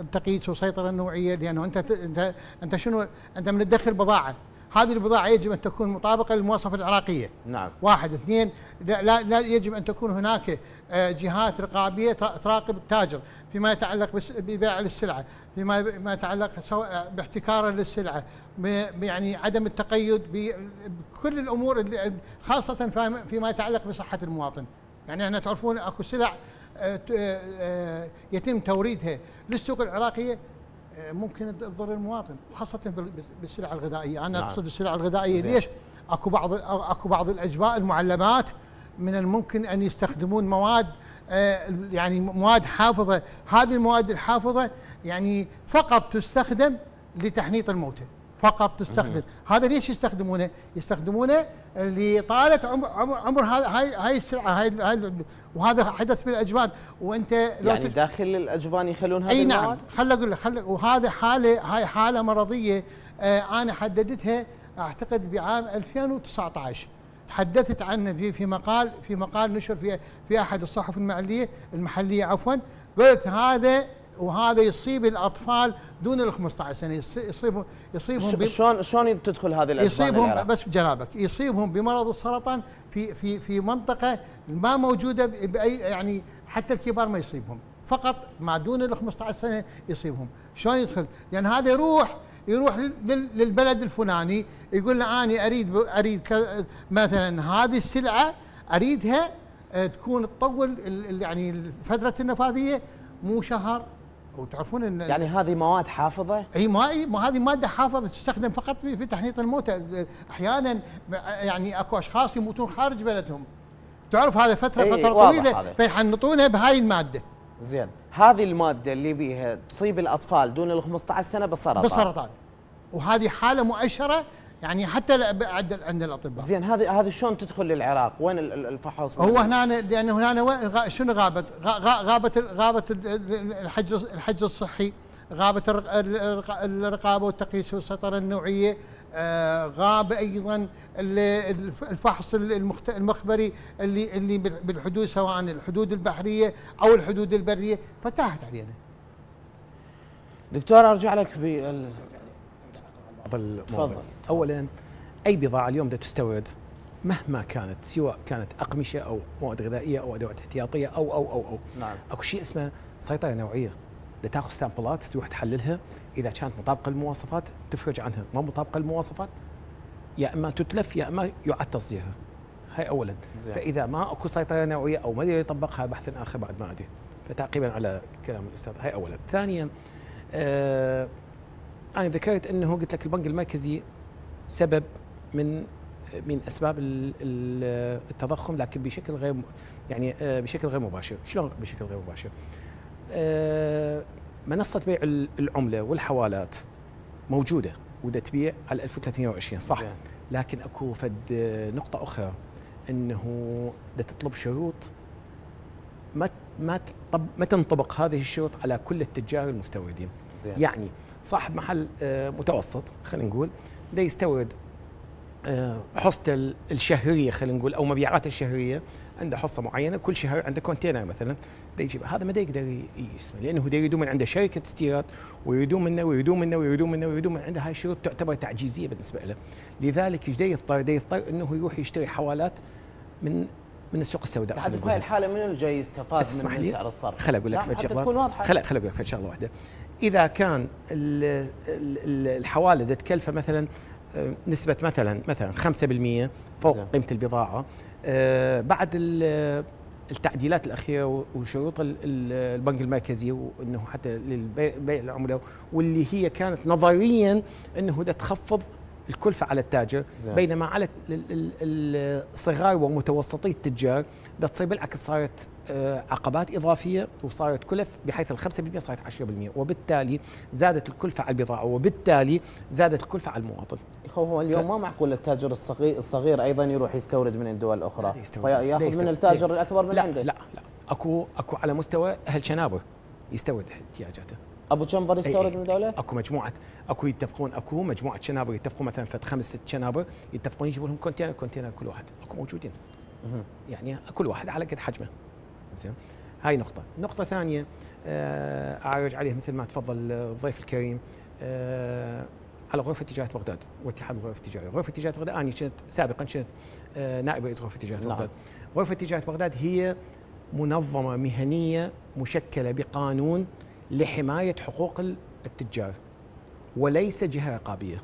التقييس والسيطره النوعيه لأنه أنت انت أنت شنو؟ أنت من تدخل بضاعة. هذه البضاعة يجب أن تكون مطابقة للمواصفة العراقية. نعم. واحد اثنين لا, لا يجب أن تكون هناك آه، جهات رقابية تراقب التاجر فيما يتعلق ببيع السلعة فيما ما يتعلق سواء باحتكاره للسلعة يعني عدم التقيد بكل الأمور خاصة فيما يتعلق بصحة المواطن. يعني إحنا تعرفون أكو سلع آه، آه، يتم توريدها للسوق العراقية آه، ممكن تضر المواطن وخاصة بالسلع الغذائية. أنا نعم. أقصد السلع الغذائية. زي. ليش؟ أكو بعض أكو بعض الأجواء المعلبات من الممكن أن يستخدمون مواد يعني مواد حافظة. هذه المواد الحافظة يعني فقط تستخدم لتحنيط الموتى. فقط تستخدم. هذا ليش يستخدمونه؟ يستخدمونه لطالة عمر عمر, عمر هاي هاي السلعة هاي, هاي وهذا حدث بالاجبان وأنت لو يعني تج... داخل الأجبان يخلون هذه أي نعم. خل أقول لك خل وهذا حالة هاي حالة مرضية آه أنا حددتها أعتقد بعام 2019 تحدثت عنه في في مقال في مقال نشر في في أحد الصحف المحلية المحلية عفوا. قلت هذا وهذا يصيب الأطفال دون ال 15 سنة. يصيبهم يصيبهم شلون شلون تدخل هذه الاسباب يصيبهم بس بجنابك. يصيبهم بمرض السرطان في في في منطقة ما موجودة باي يعني حتى الكبار ما يصيبهم. فقط ما دون ال 15 سنة يصيبهم. شلون يدخل؟ لأن هذا يروح يروح للبلد الفلاني يقول له أنا أريد أريد مثلا هذه السلعة أريدها آه، تكون تطول يعني الفترة النفاذية مو شهر. وتعرفون إن يعني هذه مواد حافظة؟ إي ما هذه مادة حافظة تستخدم فقط في تحنيط الموتى. أحيانا يعني أكو أشخاص يموتون خارج بلدهم. تعرف هذا فترة فترة طويلة فيحنطونها بهاي المادة. زين. هذه المادة اللي بيها تصيب الأطفال دون ال 15 سنة بالسرطان بالسرطان وهذه حالة مؤشرة يعني حتى عند عند الأطباء زين هذه هذه شلون تدخل للعراق؟ وين الفحص؟ هو هنا لأن هنا شنو غابت؟ غابت غابت الحجر الحجر الصحي، غابت الرقابة والتقييس والسيطره النوعية، آه، غاب أيضا الفحص المخبري اللي اللي بالحدود سواء الحدود البحرية أو الحدود البرية فتاحت علينا. دكتور أرجع لك بعض المواضيع. اولا أي بضاعة اليوم بدها تستورد مهما كانت سواء كانت أقمشة أو مواد غذائية أو أدوات احتياطية أو أو أو أو. نعم. أكو شيء اسمه سيطرة نوعية. بدها تاخذ سامبلات تروح تحللها إذا كانت مطابقة للمواصفات تفرج عنها. ما مطابقة للمواصفات؟ يا إما تتلف يا إما يعاد تصديرها. هاي اولا. زي. فإذا ما أكو سيطرة نوعية أو ما يطبقها بحث آخر بعد ما أدري. فتعقيبا على كلام الأستاذ. هاي اولا. ثانيا آه أنا ذكرت إنه قلت لك البنك المركزي سبب من من أسباب التضخم لكن بشكل غير يعني آه، بشكل غير مباشر، شلون بشكل غير مباشر؟ آه، منصة بيع العملة والحوالات موجودة ودا تبيع على 1320 صح لكن أكو فد نقطة أخرى إنه بدها تطلب شروط ما ما ما تنطبق هذه الشروط على كل التجار المستوردين زين. يعني صاحب محل آه، متوسط خلينا نقول ده يستورد آه، حصته الشهرية خلينا نقول أو مبيعاته الشهرية عنده حصة معينة. كل شهر عنده كونتينر مثلا ده يجيب. هذا ما يقدر يسمى لأنه ده يريدون من عنده شركة استيراد ويريدون منه ويريدون منه ويريدون منه ويريدون من عنده. هاي الشروط تعتبر تعجيزية بالنسبة له. لذلك إيش يضطر؟ يضطر إنه يروح يشتري حوالات من من السوق السوداء بعد بهاي الحالة منو اللي جاي يستفاد من سعر الصرف؟ خل أقول لك شغلة. خل أقول لك شغلة واحدة. إذا كان الحواله ذات تكلفة مثلا نسبة مثلا مثلا 5% فوق. قيمة البضاعة آه، بعد التعديلات الأخيرة وشروط البنك المركزي وإنه حتى للبيع العملة واللي هي كانت نظريا إنه ده تخفض الكلفة على التاجر زي. بينما على الصغار ومتوسطي التجار ده تصير بالعكس صارت آه، عقبات إضافية وصارت كلف بحيث ال 5% صارت 10% وبالتالي زادت الكلفة على البضاعة وبالتالي زادت الكلفة على المواطن. هو اليوم ف... ما معقول التاجر الصغير الصغير أيضا يروح يستورد من الدول الأخرى؟ ويأخذ من التاجر الأكبر من لا عنده؟ لا لا. أكو أكو على مستوى أهل شنابه يستورد احتياجاته. أبو جمبر يستورد من دوله؟ أكو مجموعة أكو يتفقون أكو مجموعة شنابر يتفقون مثلا فد خمس ست شنابر يتفقون يجيبوا لهم container container كل واحد. أكو موجودين. يعني كل واحد على قد حجمه. زين. هاي نقطة، نقطة ثانية آه أعرج عليه مثل ما تفضل الضيف الكريم. آه على غرفة تجارة بغداد واتحاد الغرف التجارية، غرفة تجارة بغداد أنا كنت سابقا كنت آه نائب رئيس غرفة تجارة نعم. بغداد. غرفة تجارة بغداد هي منظمة مهنية مشكلة بقانون لحماية حقوق التجار وليس جهة رقابية.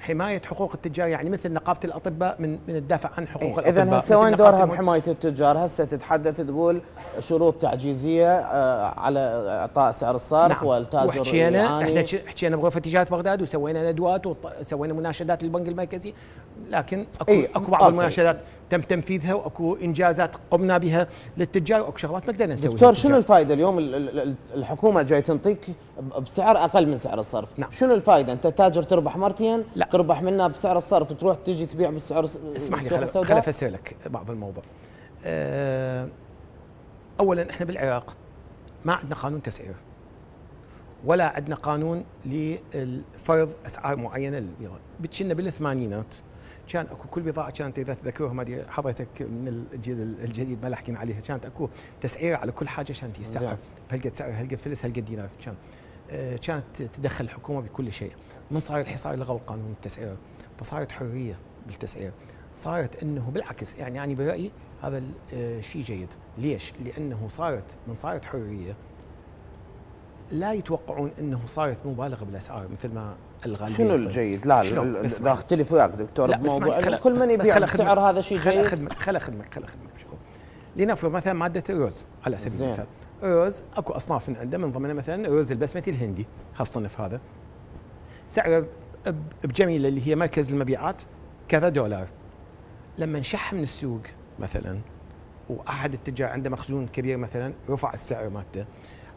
حماية حقوق التجار يعني مثل نقابة الأطباء من من الدافع عن حقوق إيه الأطباء اذا هسه وين دورها بحماية التجار هسه تتحدث تقول شروط تعجيزية آه، على إعطاء سعر الصرف نعم. والتاجر وحكينا إحنا حكينا بغرفة تجارة بغداد وسوينا ندوات وسوينا مناشدات للبنك المركزي لكن اكو إيه؟ أكو بعض المناشدات تم تنفيذها وأكو إنجازات قمنا بها للتجار وأكو شغلات ما قدرنا نسويها دكتور شنو الفائده اليوم الحكومة جاي تنطيك بسعر أقل من سعر الصرف. نعم. شنو الفائده أنت تاجر تربح مرتين لا. تربح منها بسعر الصرف تروح تجي تبيع بالسعر اسمح لي خل خل افسر لك بعض الموضوع. أه اولا إحنا بالعراق ما عندنا قانون تسعير ولا عندنا قانون لفرض أسعار معينة للبضاعة. بتشنا بالثمانينات كان أكو كل بضاعة كانت إذا تذكروها ما حضرتك من الجيل الجديد ما حكينا عليها. كانت أكو تسعيره على كل حاجة كانت السعر بهالقد سعر هالقد فلس هالقد دينار. كان كانت تدخل الحكومة بكل شيء من صار الحصار لغوا قانون التسعير فصارت حريه بالتسعير صارت انه بالعكس يعني أنا برايي هذا الشيء آه، جيد ليش لأنه صارت من صارت حريه لا يتوقعون انه صارت مبالغه بالاسعار مثل ما الغالبيه شنو الجيد؟ لا لا اختلف وياك دكتور بموضوع كل من يبيع بسعر هذا شيء جيد خل اخدمك خل اخدمك خل اخدمك لنفرض مثلا ماده الرز على سبيل المثال الرز أكو أصناف من عنده من ضمنها مثلا الرز البسمتي الهندي هالصنف هذا. سعره بجميله اللي هي مركز المبيعات كذا دولار. لما انشح من السوق مثلا وأحد التجار عنده مخزون كبير مثلا رفع السعر مالته.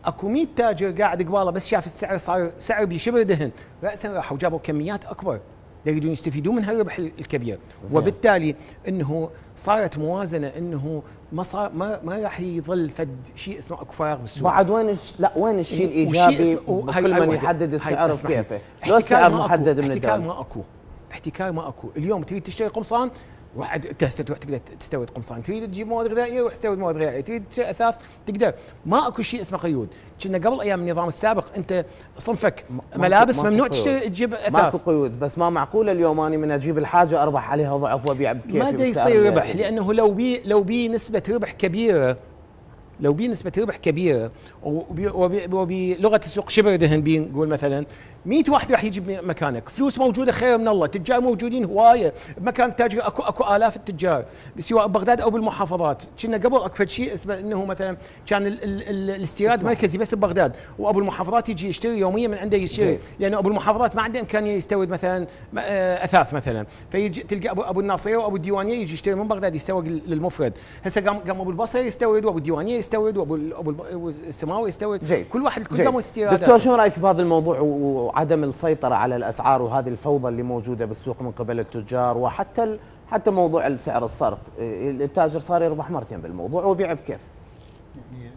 أكو 100 تاجر قاعد قباله بس شاف السعر صار سعر بشبه دهن. راسا راحوا جابوا كميات أكبر. يريدون يستفيدون من هالربح الكبير. زي. وبالتالي إنه صارت موازنة إنه ما صار ما ما راح يظل فد شيء اسمه اكو فراغ بالسوق. بعد وين لا وين الشيء الإيجابي؟ كل من يحدد السعر بكيفه لو السعر محدد من احتكار ما أكو. احتكار ما أكو. اليوم تريد تشتري قمصان واحد هسه تروح تقدر تستورد قمصان تريد تجيب مواد غذائية روح تستورد مواد غذائية. تريد أثاث تقدر. ما أكو شيء اسمه قيود. كنا قبل أيام النظام السابق أنت صنفك ملابس ممنوع تجيب أثاث. ماكو قيود بس ما معقول اليوم اني من أجيب الحاجة أربح عليها ضعف وأبيع بكيفي ما يصير ربح لأنه لو بي لو بي نسبة ربح كبيرة لو بيه نسبة ربح كبيرة وبلغة السوق شبه دهن بيه نقول مثلا 100 واحد راح يجي مكانك. فلوس موجودة خير من الله. تجار موجودين هواية. بمكان التاجر اكو أكو آلاف التجار. سواء بغداد أو بالمحافظات. كنا قبل أكو شيء اسمه إنه مثلا كان ال ال ال الاستيراد مركزي بس ببغداد. وأبو المحافظات يجي يشتري يوميا من عنده يشتري. لأنه أبو المحافظات ما عنده إمكانية يستورد مثلا آه، أثاث مثلا. فيجي تلقى ابو, أبو الناصرية وأبو الديوانية يجي يشتري من بغداد يسوق للمفرد. هسه قام قام أبو البصره يستورد وأبو الديوانية يستورد وأبو أبو السماوي يستورد. جيد. كل واحد قدامه استيرادات دكتور شو رأيك بهذا الموضوع وعدم السيطرة على الأسعار وهذه الفوضى اللي موجودة بالسوق من قبل التجار وحتى حتى موضوع سعر الصرف. التاجر صار يربح مرتين بالموضوع وبيع بكيف. يعني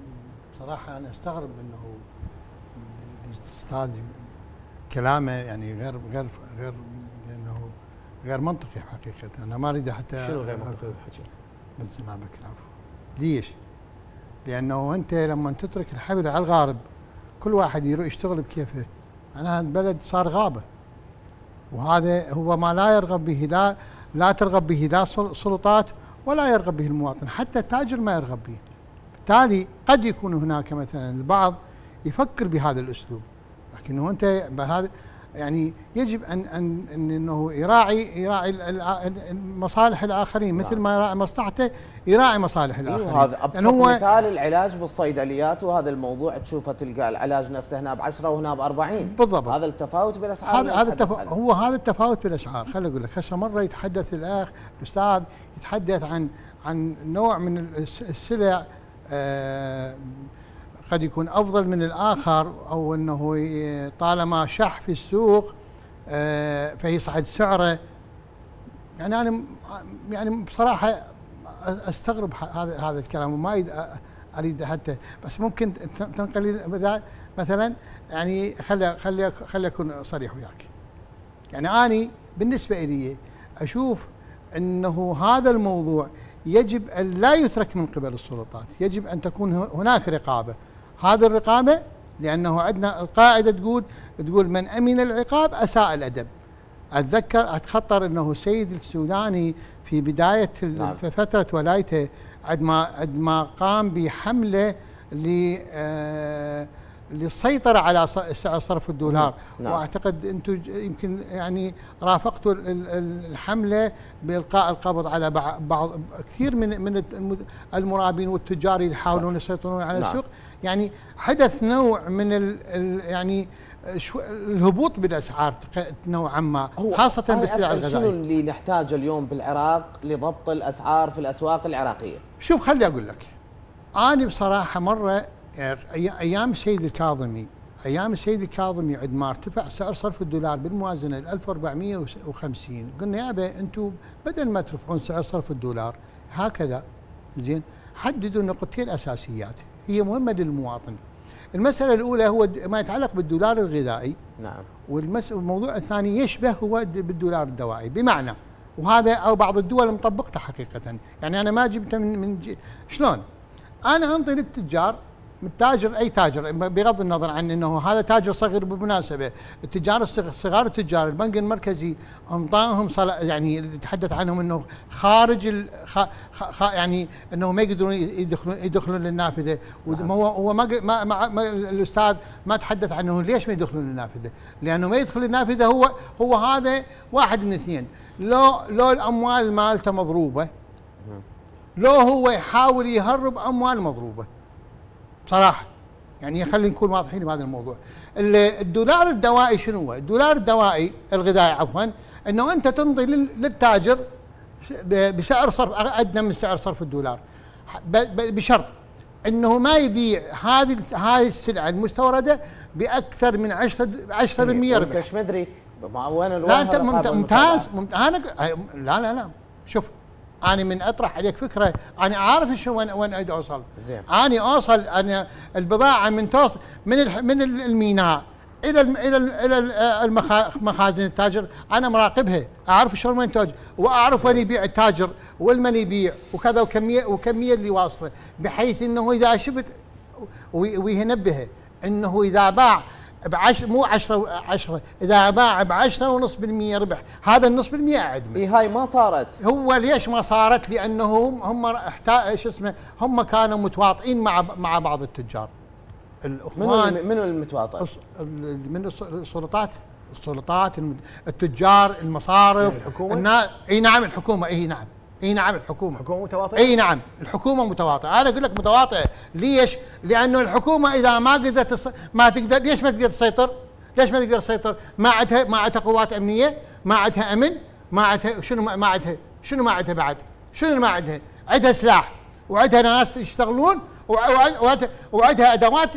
بصراحة أنا أستغرب إنه الأستاذ كلامه يعني غير غير غير لأنه غير منطقي حقيقة. أنا ما أريد حتى شنو غير منطقي؟ بس جنابك العفو. ليش؟ لأنه أنت لما تترك الحبل على الغارب كل واحد يروح يشتغل بكيفه. معناها البلد صار غابة. وهذا هو ما لا يرغب به لا لا ترغب به لا سلطات ولا يرغب به المواطن حتى التاجر ما يرغب به. بالتالي قد يكون هناك مثلا البعض يفكر بهذا الأسلوب. لكنه أنت بهذا يعني يجب ان ان, إنه يراعي يراعي مصالح الآخرين مثل نعم. ما يراعي مصلحته يراعي مصالح أيوه، الآخرين. هذا أبسط يعني هو مثال العلاج بالصيدليات وهذا الموضوع تشوفه تلقى العلاج نفسه هنا ب 10 وهنا ب 40 بالضبط. هذا التفاوت بالاسعار هذا هذا هو هذا التفاوت بالاسعار خليني أقول لك هسه مرة يتحدث الأخ الأستاذ يتحدث عن عن نوع من السلع آه قد يكون أفضل من الآخر أو إنه طالما شح في السوق آه، فيصعد سعره. يعني أنا يعني بصراحة أستغرب هذا هذا الكلام وما أريد حتى بس ممكن تنقل مثلا يعني خلي خلي خلي أكون صريح وياك. يعني أني بالنسبة لي أشوف إنه هذا الموضوع يجب أن لا يترك من قبل السلطات يجب أن تكون هناك رقابة. هذه الرقابة لأنه عندنا القاعدة تقول تقول من أمن العقاب أساء الأدب اتذكر أتخطر إنه السيد السوداني في بداية نعم. فترة ولايته عندما عندما قام بحملة ل آه للسيطرة على سعر صرف الدولار نعم. وأعتقد أنتم يمكن يعني رافقتوا الحملة بإلقاء القبض على بعض كثير من من المرابين والتجار اللي يحاولون يسيطرون على نعم. السوق يعني حدث نوع من ال ال يعني الهبوط بالأسعار نوعا ما خاصة بالسلع الغذائية. شنو اللي نحتاجه اليوم بالعراق لضبط الأسعار في الأسواق العراقية؟ شوف خلي أقول لك. أنا بصراحة مرة أيام السيد الكاظمي أيام السيد الكاظمي عندما ارتفع سعر صرف الدولار بالموازنة ل 1450 قلنا يابا أنتم بدل ما ترفعون سعر صرف الدولار هكذا زين حددوا نقطتين أساسيات. هي مهمة للمواطن. المسألة الأولى هو ما يتعلق بالدولار الغذائي. نعم. والموضوع الثاني يشبه هو بالدولار الدوائي؟ بمعنى وهذا أو بعض الدول مطبقته حقيقه. يعني أنا ما جبته من من شلون؟ أنا أنطي للتجار تاجر أي تاجر بغض النظر عن إنه هذا تاجر صغير بالمناسبة. التجار الصغار التجار البنك المركزي انطاهم يعني يتحدث عنهم إنه خارج خ يعني انه ما يقدرون يدخلون يدخلون للنافذة. نعم. هو هو ما, ما, ما, ما الأستاذ ما تحدث عنه ليش ما يدخلون للنافذة؟ لأنه ما يدخل النافذه هو هو هذا واحد من اثنين. لو لو الأموال مالته مضروبة لو هو يحاول يهرب أموال مضروبة. صراحة. يعني خلينا نكون واضحين بهذا الموضوع. الدولار الدوائي شنو هو؟ الدولار الدوائي الغذائي عفوا إنه أنت تمضي للتاجر بسعر صرف أدنى من سعر صرف الدولار. بشرط إنه ما يبيع هذه هذه السلعة المستوردة بأكثر من 10 10% ربح. إيش مدري؟ وين لا أنت ممتاز ممتاز أنا لا لا لا شوف. أنا من أطرح عليك فكرة. أنا عارف شو وين وين أريد أوصل. زين. أنا أوصل أنا البضاعة من توصل من من الميناء إلى إلى إلى المخازن التاجر. أنا مراقبها. أعرف شلون وين تاجر وأعرف وين يبيع التاجر والمن يبيع وكذا وكميه وكمية اللي واصلة. بحيث إنه إذا شفت وينبهه إنه إذا باع بعش مو 10 10 إذا باع ب 10 ونص بالمية ربح. هذا النص بالمية اعدمه إي هاي ما صارت. هو ليش ما صارت؟ لأنه هم احتا شو اسمه هم كانوا متواطئين مع مع بعض التجار. الاخوان منو منو المتواطئ؟ من السلطات؟ السلطات التجار المصارف الحكومة؟ إي نعم الحكومة. إي نعم. اي نعم الحكومة. الحكومة متواطئة؟ اي نعم الحكومة متواطئة. أنا أقول لك متواطئة. ليش؟ لأنه الحكومة إذا ما قدرت. ما تقدر ليش ما تقدر تسيطر؟ ليش ما تقدر تسيطر؟ ما عندها ما عندها قوات أمنية ما عندها أمن ما عندها شنو ما عندها؟ شنو ما عندها بعد؟ شنو ما عندها؟ عندها سلاح وعندها ناس يشتغلون وعندها أدوات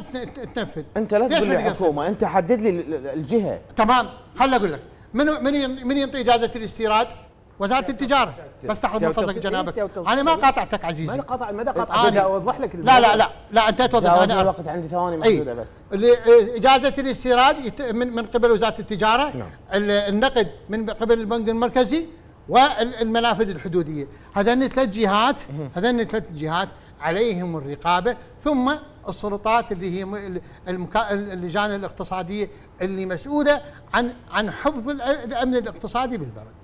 تنفذ. أنت لا تقول لي حكومة أنت حدد لي الجهة. تمام. خليني أقول لك من من من ينطي إجازة الاستيراد؟ وزارة التجارة. بس تحفظ من فضلك جنابك. أنا ما قاطعتك عزيزي. ما قاطع ماذا قاطع. بدي أوضح لك لا لا لا. لا أنت توضح أنا الوقت عندي ثواني محدودة بس. إجازة الاستيراد من من قبل وزارة التجارة. نعم. النقد من قبل البنك المركزي والمنافذ الحدودية. هذين ثلاث جهات هذين ثلاث جهات عليهم الرقابة. ثم السلطات اللي هي اللجان الاقتصادية اللي مسؤولة عن عن حفظ الأمن الاقتصادي بالبلد.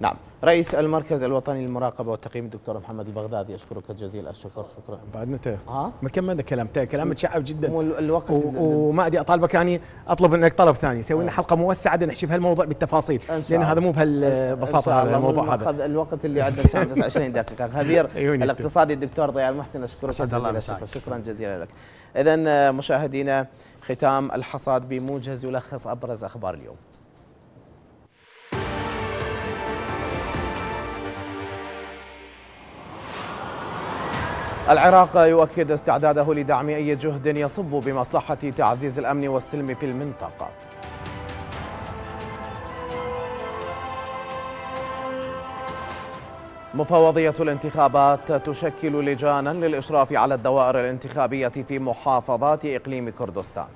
نعم. رئيس المركز الوطني للمراقبة والتقييم الدكتور محمد البغدادي أشكرك جزيل الشكر. شكرا. بعد انت ها؟ ما كملنا كلام كلام متشعب جدا. الوقت وما أدري أطالبك يعني أطلب منك طلب ثاني. سوي لنا حلقة موسعة نحكي بهالموضوع بالتفاصيل لأن هذا مو بهالبساطة هذا الموضوع هذا. الوقت اللي عندنا 20 دقيقة. خبير الاقتصادي الدكتور ضياء المحسن أشكرك جزيلا الشكر. شكرا جزيلا لك. اذا مشاهدينا ختام الحصاد بموجز يلخص أبرز أخبار اليوم. العراق يؤكد استعداده لدعم أي جهد يصب بمصلحة تعزيز الأمن والسلم في المنطقة. مفوضية الانتخابات تشكل لجانا للإشراف على الدوائر الانتخابية في محافظات إقليم كردستان.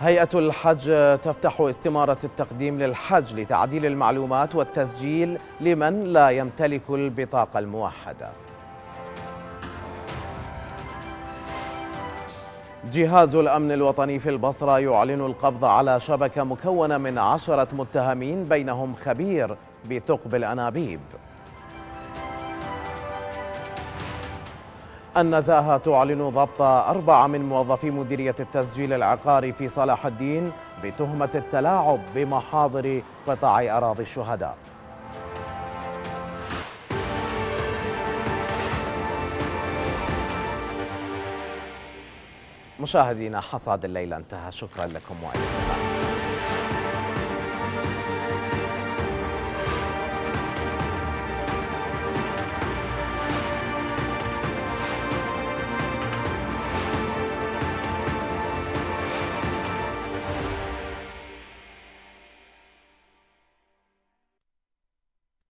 هيئة الحج تفتح استمارة التقديم للحج لتعديل المعلومات والتسجيل لمن لا يمتلك البطاقة الموحدة. جهاز الأمن الوطني في البصرة يعلن القبض على شبكة مكونة من عشرة متهمين بينهم خبير بثقب الأنابيب. النزاهة تعلن ضبط أربعة من موظفي مديرية التسجيل العقاري في صلاح الدين بتهمة التلاعب بمحاضر قطاع أراضي الشهداء. مشاهدينا حصاد الليلة انتهى. شكرا لكم وإلى اللقاء.